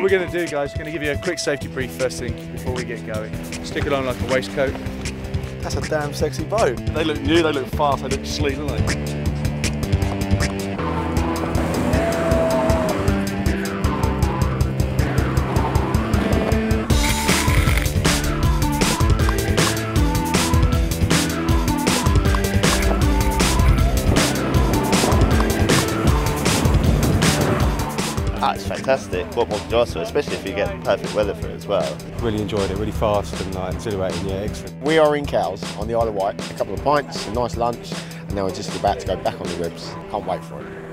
What we're going to do, guys, we're going to give you a quick safety brief first thing before we get going. Stick it on like a waistcoat. That's a damn sexy boat. They look new, they look fast, they look sleek, don't they? Ah, it's fantastic. What more could you ask for, especially if you get perfect weather for it as well. Really enjoyed it, really fast and like, exhilarating, yeah, excellent. We are in Cowes on the Isle of Wight, a couple of pints, a nice lunch, and now we're just about to go back on the ribs. Can't wait for it.